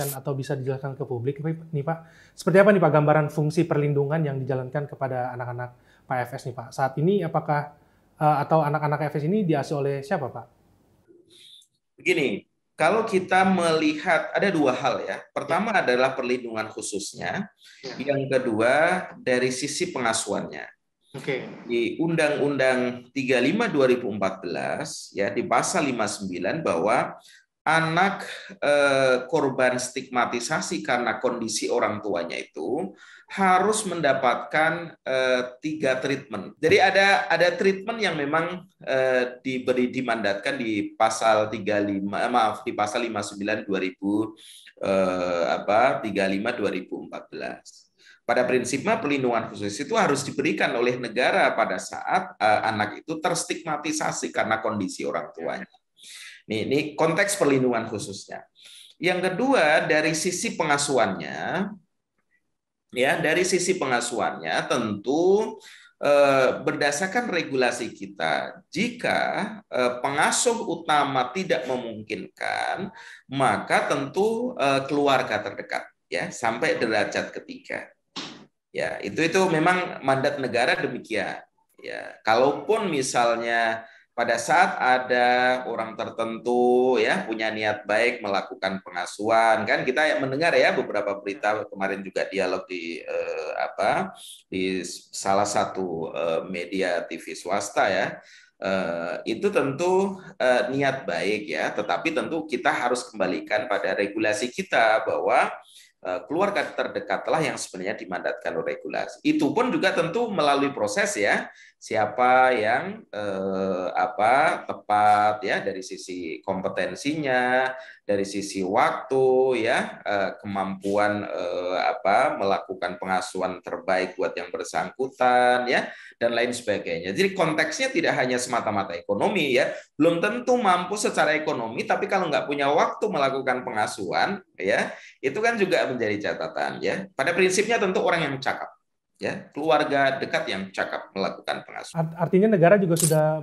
atau bisa dijelaskan ke publik nih Pak. Seperti apa nih Pak gambaran fungsi perlindungan yang dijalankan kepada anak-anak Pak FS nih Pak. Saat ini apakah uh, atau anak-anak FS ini diasuh oleh siapa Pak? Begini, kalau kita melihat ada dua hal ya. Pertama ya. adalah perlindungan khususnya. Ya. Yang kedua dari sisi pengasuhannya. Oke. Okay. Di Undang-Undang 35 2014 ya di pasal 59 bahwa anak eh, korban stigmatisasi karena kondisi orang tuanya itu harus mendapatkan eh, tiga treatment. Jadi ada ada treatment yang memang eh, diberi dimandatkan di pasal 35 eh, maaf di pasal 59 2000 eh, apa 35 2014 pada prinsipnya perlindungan khusus itu harus diberikan oleh negara pada saat anak itu terstigmatisasi karena kondisi orang tuanya. Nih, ini konteks perlindungan khususnya. Yang kedua dari sisi pengasuhannya, ya dari sisi pengasuhannya tentu uh, berdasarkan regulasi kita, jika uh, pengasuh utama tidak memungkinkan, maka tentu uh, keluarga terdekat ya sampai derajat ketiga. Ya, itu itu memang mandat negara demikian. Ya, kalaupun misalnya pada saat ada orang tertentu ya punya niat baik melakukan pengasuhan kan kita mendengar ya beberapa berita kemarin juga dialog di eh, apa di salah satu eh, media TV swasta ya eh, itu tentu eh, niat baik ya tetapi tentu kita harus kembalikan pada regulasi kita bahwa Eh, keluarga terdekatlah yang sebenarnya dimandatkan oleh regulasi. Itu pun juga tentu melalui proses ya, siapa yang eh, apa tepat ya dari sisi kompetensinya, dari sisi waktu ya, eh, kemampuan eh, apa melakukan pengasuhan terbaik buat yang bersangkutan ya dan lain sebagainya. Jadi konteksnya tidak hanya semata-mata ekonomi ya, belum tentu mampu secara ekonomi, tapi kalau nggak punya waktu melakukan pengasuhan ya, itu kan juga menjadi catatan ya. Pada prinsipnya tentu orang yang cakap ya, keluarga dekat yang cakap melakukan pengasuhan. Artinya negara juga sudah